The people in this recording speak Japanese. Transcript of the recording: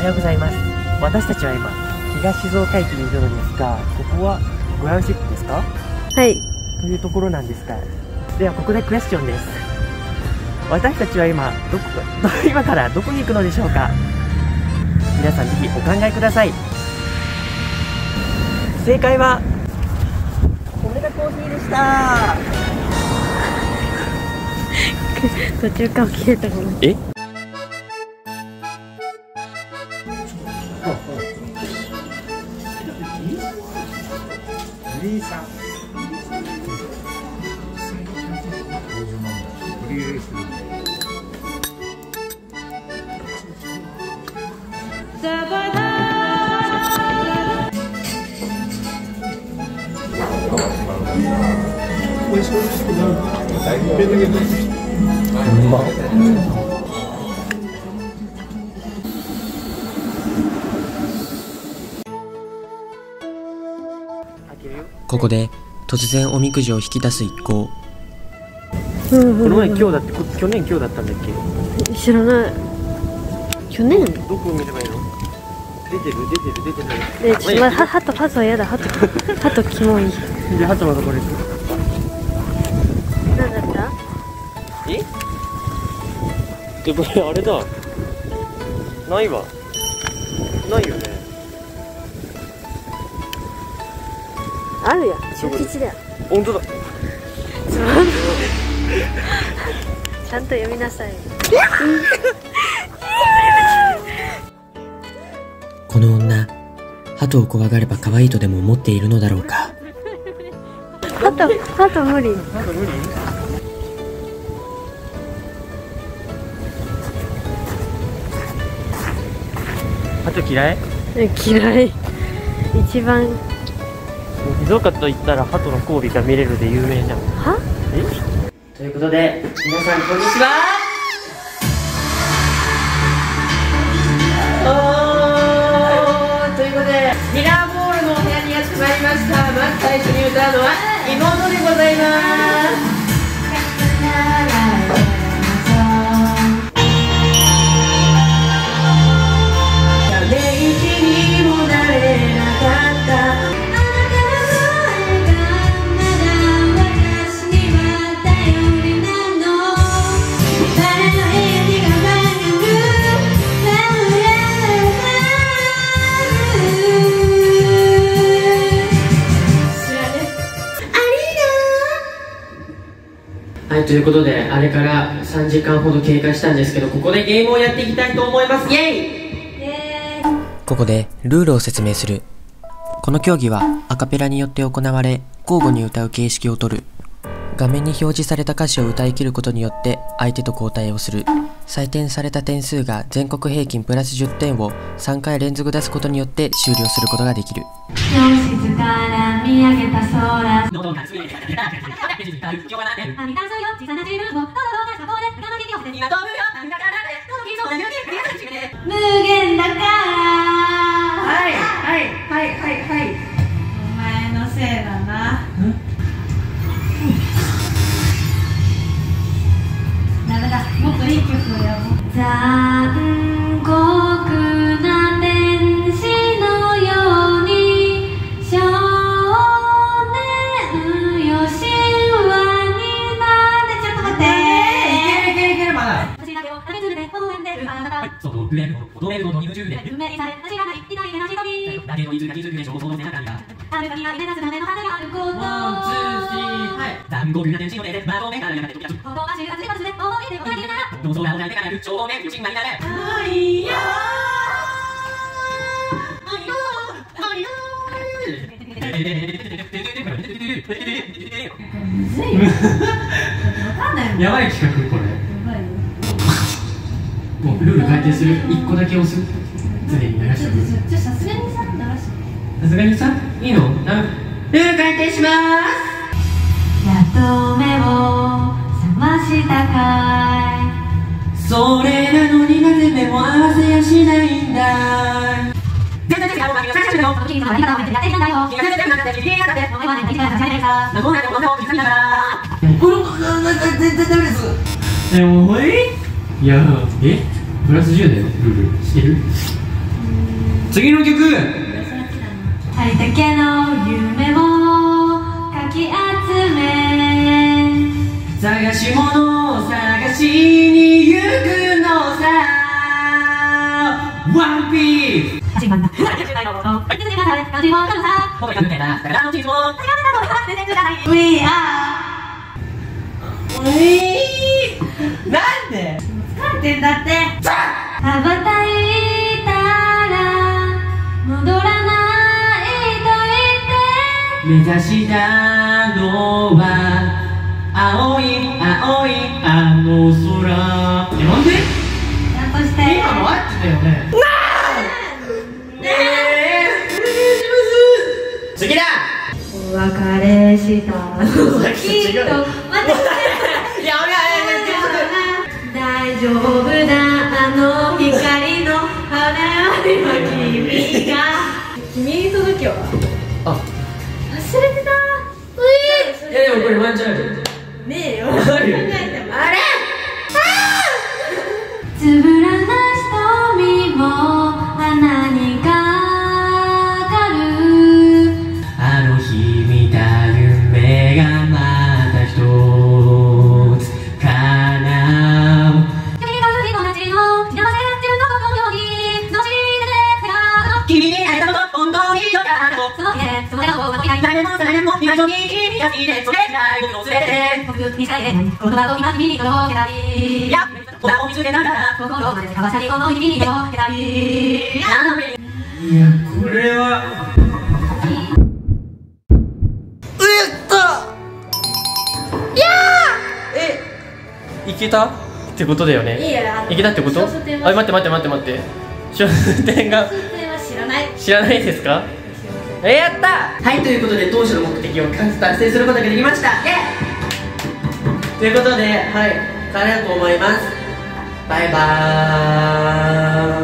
はようございます。私たちは今東静岡駅にいるのですがここはグラウンシップですか？はい。というところなんですがではここでクエスチョンです。私たちは今どこか 今からどこに行くのでしょうか？皆さんぜひお考えください。正解はこれがコーヒーでした。途中から切れたえ？うま開けるよここで突然おみくじを引き出す一行。うんこの前今日だってこ去年今日だったんだっけ？知らない。去年？どこを見ればいいの？出てる？出てる？出てない？えちょっと待ってはハトハトはやだ。ハトハトキモい。でハトのところ行く？何だった？え？でこれあれだ。ないわ。ないよね。あるやん。中吉だよ。本当だ ちゃんと読みなさい。この女鳩を怖がれば可愛いとでも思っているのだろうか？ハトハト無理。なんか無理ハト嫌い？え嫌い。一番。静岡と言ったらハトの交尾が見れるで有名じゃん。は？え？ということで皆さんこんにちは。ということでミラーボールのお部屋にやってまいりました。まず最初に歌うのは妹でございます。ということで、あれから3時間ほど経過したんですけど、ここでゲームをやっていきたいと思います。イェイ！ここでルールを説明する。この競技はアカペラによって行われ交互に歌う形式をとる。画面に表示された歌詞を歌い切ることによって相手と交代をする採点された点数が全国平均プラス10点を3回連続出すことによって終了することができる。静から見上げた空喉がついてた今日はなんてはみ出すよ小さな自分をどうぞどうぞここで深まりきを今飛ぶといい曲をやろう残酷な天使のように少年よ神話になってちょっと待って。いけるいけるいけるまだ私だけを食べつれて微笑んでるあなたの踊れるのに夢中で運命さえ走らない。痛いエナジー飛びだけどいつか気づくでしょうその背中にはは目指すための花があることワンツースリーはい残酷な天使の手で窓目からやがて飛び出すここは知らずに忘れ思い出を書いてるなら脳空を泣いてからやる正面余震がになれはいややばい企画これ。もうルール改定する。1個だけ押す。常に流しとくじゃさすがにさすがにさいいのあルール改定しますやっと目を覚ましたかいそれなのになぜ目も合わせやしないんだ全然違う最初のその君の何かをやっていたんだよいやえプラス10でルールしてる次の曲ありだけの夢をかき集め探し物を探しに行くのさ。ワンピース始まんだはい。ててがされ感じもあるさ僕が見てた宝の地図も出てください。We are なんで？疲れてんだって。羽ばたい目指したのは青い青いあの空えなんでちゃんとして今のあってたよねなあえー、お願いします次だお別れしたきっと違う待ってやお願い大丈夫だあの光の花よりは君が君に届けはあ忘れてた。ういやこれワンチャンあるねえよれない誰も今一緒に君が好きでそれくらい僕の全て僕にしか言えない言葉を今君に届けたいいや粉を見つけながら心まで交わさりこの君に届けたいいや。これはいけたってこと？だよねいけたってことあ待って待って待って待って。小数点が知らないですか？えやった！はいということで当初の目的を達成することができました。ということではい帰ろうと思います。バイバーイ